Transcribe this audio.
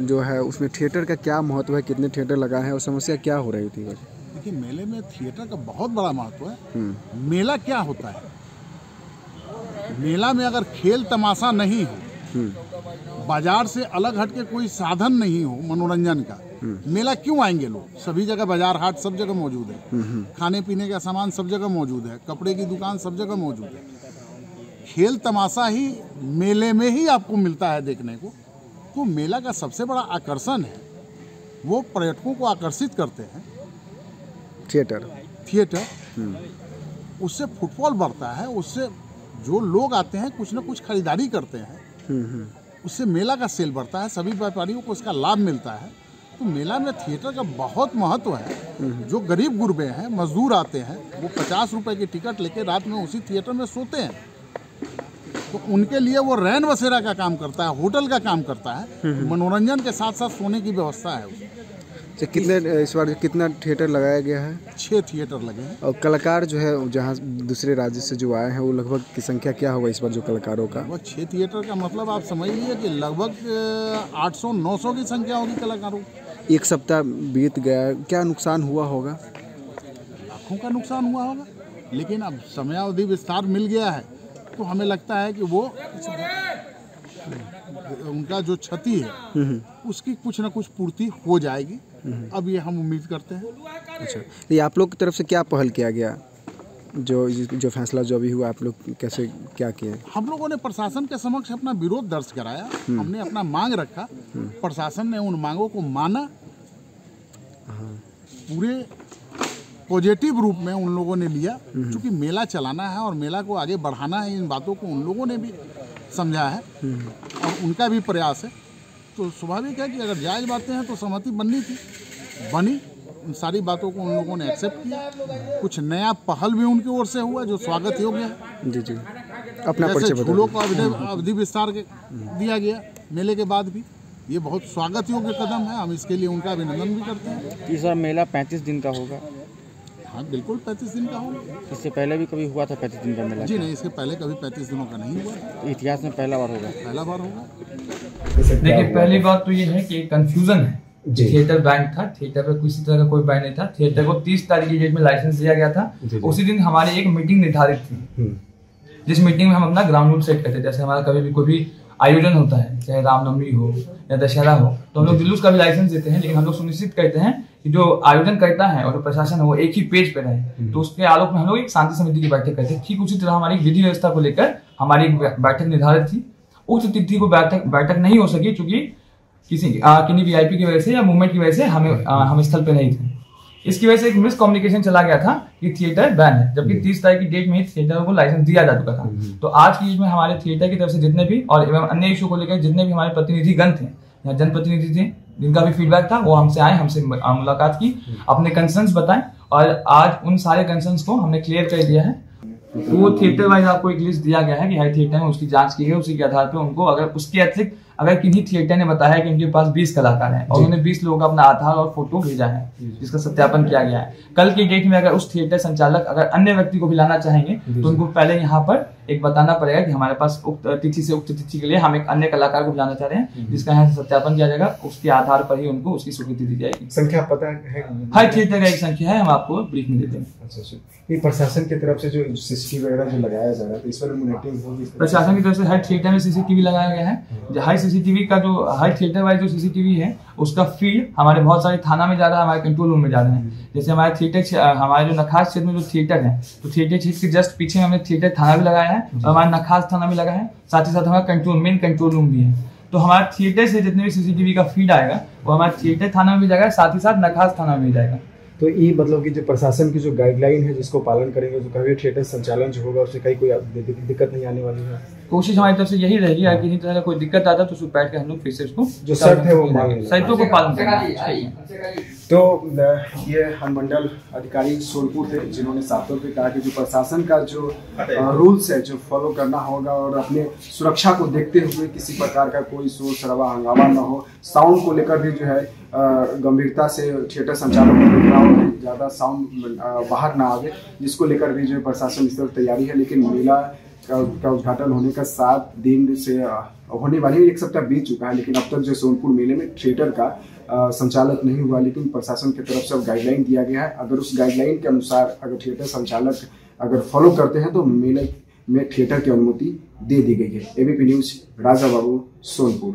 जो है उसमें थिएटर का क्या महत्व है कितने थिएटर लगाए हैं और समस्या क्या हो रही थी? देखिए मेले में थिएटर का बहुत बड़ा महत्व है। हम्म, मेला क्या होता है? मेला में अगर खेल तमाशा नहीं हो हम्म, बाज़ार से अलग हट के कोई साधन नहीं हो मनोरंजन का मेला क्यों आएँगे लोग? सभी जगह बाज़ार हाट सब जगह मौजूद है। हम्म, खाने पीने का सामान सब जगह मौजूद है। कपड़े की दुकान सब जगह मौजूद है। खेल तमाशा ही मेले में ही आपको मिलता है देखने को। तो मेला का सबसे बड़ा आकर्षण है वो पर्यटकों को आकर्षित करते हैं। थिएटर। थिएटर हम्म, उससे फुटफॉल बढ़ता है उससे जो लोग आते हैं कुछ ना कुछ खरीदारी करते हैं। हम्म, हम्म, उससे मेला का सेल बढ़ता है सभी व्यापारियों को उसका लाभ मिलता है। तो मेला में थिएटर का बहुत महत्व है। जो गरीब गुरबे हैं मजदूर आते हैं वो पचास रुपए की टिकट लेके रात में उसी थिएटर में सोते हैं। तो उनके लिए वो रैन बसेरा का काम करता है होटल का काम करता है। मनोरंजन के साथ साथ सोने की व्यवस्था है उसमें तो कितने इस बार कितना थिएटर लगाया गया है? छः थिएटर लगे हैं। और कलाकार जो है जहाँ दूसरे राज्य से जो आए हैं वो लगभग की संख्या क्या होगा इस बार जो कलाकारों का? वो छः थिएटर का मतलब आप समझ लीजिए कि लगभग आठ सौ नौ सौ की संख्या होगी कलाकारों एक सप्ताह बीत गया क्या नुकसान हुआ होगा? लाखों का नुकसान हुआ होगा। लेकिन अब समयावधि विस्तार मिल गया है। तो हमें लगता है कि वो उनका जो क्षति है हम्म, उसकी कुछ ना कुछ पूर्ति हो जाएगी। अब ये हम उम्मीद करते हैं। अच्छा तो ये आप लोग की तरफ़ से क्या पहल किया गया? जो जो फैसला जो अभी हुआ आप लोग कैसे क्या किए? हम लोगों ने प्रशासन के समक्ष अपना विरोध दर्ज कराया। हमने अपना मांग रखा। प्रशासन ने उन मांगों को माना। पूरे पॉजिटिव रूप में उन लोगों ने लिया क्योंकि मेला चलाना है और मेला को आगे बढ़ाना है इन बातों को उन लोगों ने भी समझा है और उनका भी प्रयास है। तो स्वाभाविक है कि अगर जायज़ बातें हैं तो सहमति बननी थी। बनी उन सारी बातों को उन लोगों ने एक्सेप्ट किया। कुछ नया पहल भी उनकी ओर से हुआ जो स्वागत योग्य है। जी जी। अपना जैसे झूलों को अवधि विस्तार के दिया गया मेले के बाद भी। ये बहुत स्वागत योग्य कदम है हम इसके लिए उनका अभिनंदन भी करते हैं। इस बार मेला पैंतीस दिन का होगा। हाँ बिल्कुल पैंतीस दिन का होगा। इससे पहले भी कभी हुआ था पैंतीस दिन का मेला? जी नहीं इसके पहले कभी पैंतीस दिनों का नहीं हुआ। इतिहास में पहला बार होगा। पहला बार होगा। देखिए पहली बात तो ये है कि कंफ्यूजन है। थिएटर बैंक था थिएटर पे किसी तरह का कोई बैंक नहीं था। थिएटर को 30 तारीख की डेट में लाइसेंस दिया गया था। उसी दिन हमारी एक मीटिंग निर्धारित थी। जिस मीटिंग में हम अपना ग्राउंड रूल सेट करते जैसे हमारा कभी भी कोई भी आयोजन होता है चाहे रामनवमी हो या दशहरा हो तो हम लोग जुलूस का भी लाइसेंस देते हैं लेकिन हम लोग सुनिश्चित करते हैं कि जो आयोजन करता है और जो प्रशासन है वो एक ही पेज पे रहे। तो उसके आलोक में हम लोग एक शांति समिति की बैठक करते ठीक उसी तरह हमारी विधि व्यवस्था को लेकर हमारी एक बैठक निर्धारित थी। उस तिथि को बैठक बैठक नहीं हो सकी चूँकि किसी आ, किन्हीं वीआईपी की वजह से या मूवमेंट की वजह से हमें आ, हम स्थल पे नहीं थे। इसकी वजह से एक मिस कम्युनिकेशन चला गया था कि थिएटर बैन है जबकि तीस तारीख की डेट में ही थिएटर को लाइसेंस दिया जा चुका था। तो आज की में हमारे थिएटर की तरफ़ से जितने भी और एवं अन्य इशू को लेकर जितने भी हमारे प्रतिनिधि गण थे या जनप्रतिनिधि थे जिनका भी फीडबैक था वो हमसे आए हमसे मुलाकात की। अपने कंसर्न बताएँ और आज उन सारे कंसर्न को हमने क्लियर कर दिया है। वो थिएटर वाइज आपको एक लिस्ट दिया गया है कि हाई थिएटर है उसकी जाँच की गई उसी के आधार पर उनको अगर उसके अतिरिक्त अगर किन्हीं थिएटर ने बताया कि इनके पास 20 कलाकार हैं और उन्होंने 20 लोगों का अपना आधार और फ़ोटो भेजा है जिसका सत्यापन किया गया है। कल की डेट में अगर उस थिएटर संचालक अगर अन्य व्यक्ति को भी लाना चाहेंगे तो उनको पहले यहाँ पर एक बताना पड़ेगा कि हमारे पास उक्त तिथि से उक्त तिथि के लिए हम एक अन्य कलाकार को बुलाना चाह रहे हैं जिसका यहाँ से सत्यापन किया जाएगा। उसके आधार पर ही उनको उसकी स्वीकृति दी जाएगी। संख्या पता है हर थिएटर का एक संख्या है हम आपको ब्रीफ में दे देंगे। अच्छा अच्छा। ये प्रशासन की तरफ़ से जो सीसीटीवी वगैरह जो लगाया जा रहा है तो इस पर मॉनिटरिंग होगी? प्रशासन की तरफ़ से हर थिएटर में सीसीटीवी लगाया गया है। हर सीसीटीवी का जो हर थिएटर वाइज जो सीसीटीवी है, उसका फ़ीड हमारे बहुत सारे थाना में जा रहा है, हमारे कंट्रोल रूम में जा रहे हैं। जैसे हमारे थिएटर हमारे जो नखास क्षेत्र में जो थिएटर है तो थिएटर क्षेत्र के जस्ट पीछे हमने थिएटर थाना भी लगाया है और हमारे नखास थाना भी लगा है। साथ ही साथ हमारा कंट्रोल मेन कंट्रोल रूम भी है। तो हमारे थिएटर से जितने भी सीसीटीवी का फ़ीड आएगा, वो हमारे थिएटर थाना में भी जाएगा, साथ ही साथ नखास थाना में भी जाएगा। तो ये मतलब कि जो प्रशासन की जो गाइडलाइन है, जिसको पालन करेंगे, जो कभी थिएटर संचालन जो होगा, उससे कहीं कोई दिक्कत नहीं आने वाली है? कोशिश हमारी तरफ़ से यही रहेगी अगर किसी तरह का कोई दिक्कत आता है तो उसको बैठ के हम लोग फिर से उसको जो शर्त है वो। शर्तों को पालन करेंगे तो ये अनुमंडल अधिकारी सोनपुर थे जिन्होंने साफ़ तौर पे कहा कि जो प्रशासन का जो रूल्स है जो फॉलो करना होगा और अपने सुरक्षा को देखते हुए किसी प्रकार का कोई शोर शराबा हंगामा ना हो साउंड को लेकर भी जो है गंभीरता से थिएटर संचालक को देखना हो ज़्यादा साउंड बाहर ना आवे जिसको लेकर भी जो है प्रशासन इस तरफ़ तैयारी है लेकिन मेला का, उद्घाटन होने का सात दिन से होने वाली एक सप्ताह बीत चुका है लेकिन अब तक जो सोनपुर मेले में थिएटर का संचालक नहीं हुआ लेकिन प्रशासन की तरफ़ से अब गाइडलाइन दिया गया है। अगर उस गाइडलाइन के अनुसार अगर थिएटर संचालक अगर फॉलो करते हैं तो मेले में थिएटर की अनुमति दे दी गई है। ABP news Raja Babu Sonpur.